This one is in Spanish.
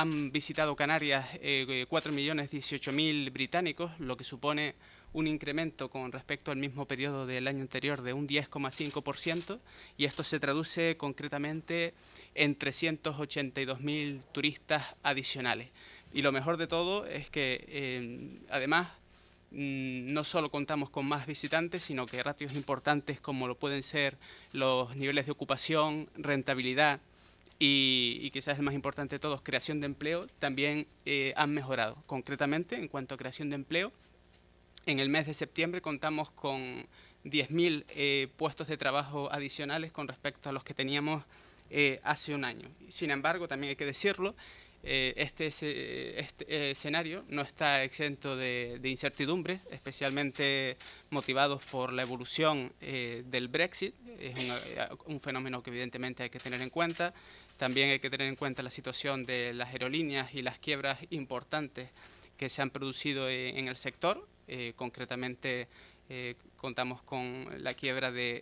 han visitado Canarias 4.018.000 británicos, lo que supone un incremento con respecto al mismo periodo del año anterior de un 10,5% y esto se traduce concretamente en 382.000 turistas adicionales. Y lo mejor de todo es que eh, además mm, no solo contamos con más visitantes, sino que ratios importantes como lo pueden ser los niveles de ocupación, rentabilidad y, quizás el más importante de todos, creación de empleo, también eh, han mejorado. Concretamente, en cuanto a creación de empleo, en el mes de septiembre contamos con 10.000 eh, puestos de trabajo adicionales con respecto a los que teníamos eh, hace un año. Sin embargo, también hay que decirlo, eh, este, este escenario no está exento de, incertidumbre, especialmente motivados por la evolución del Brexit. Es un fenómeno que evidentemente hay que tener en cuenta. También hay que tener en cuenta la situación de las aerolíneas y las quiebras importantes que se han producido en el sector, eh, concretamente eh, contamos con la quiebra de